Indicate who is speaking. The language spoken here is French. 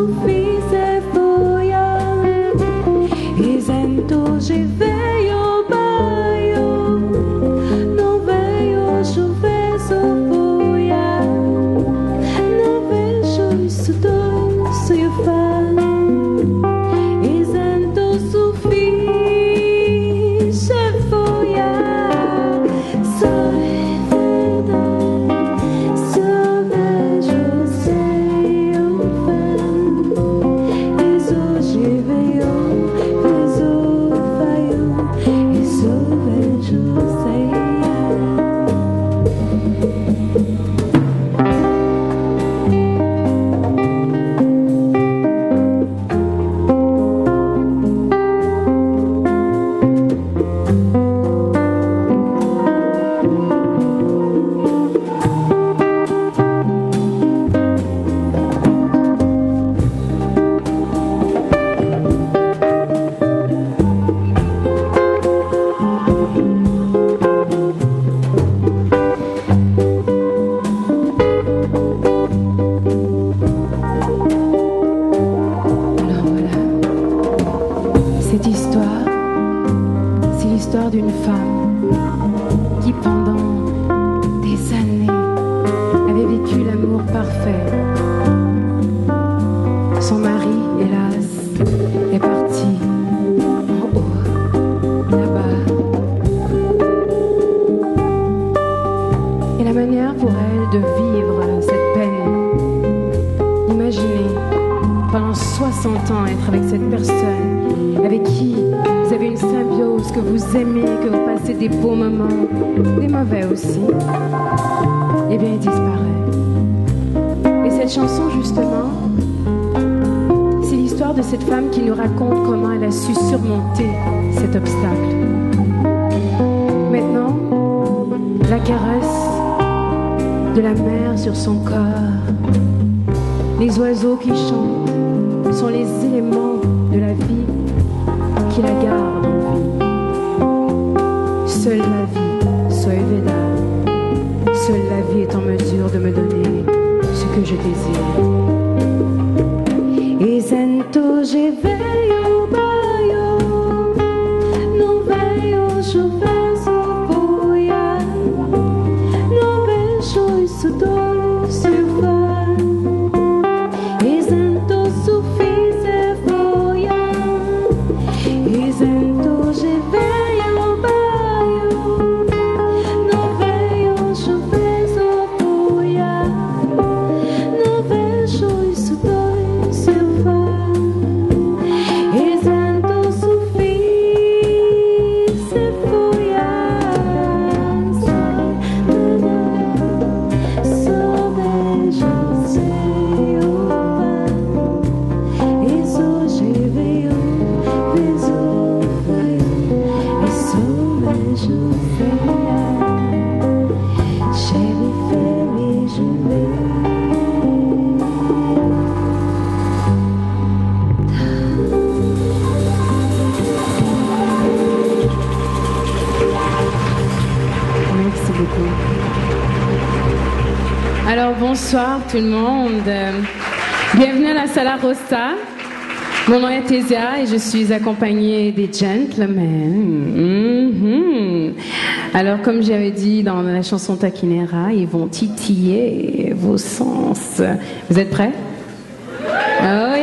Speaker 1: to feel pour elle de vivre cette peine, imaginez pendant 60 ans être avec cette personne avec qui vous avez une symbiose, que vous aimez, que vous passez des beaux moments, des mauvais aussi, et bien il disparaît. Et cette chanson justement, c'est l'histoire de cette femme qui nous raconte comment elle a su surmonter cet obstacle. Maintenant, la caresse de la mer sur son corps, les oiseaux qui chantent sont les éléments de la vie qui la gardent. Seule la vie, soy veda. Seule la vie est en mesure de me donner ce que je désire. Isento Alors bonsoir tout le monde. Bienvenue à la Sala Rosta. Mon nom est Thésia et je suis accompagnée des gentlemen. Mhm. Alors comme j'avais dit dans la chanson Taquinera, ils vont titiller vos sens. Vous êtes prêts? Oh,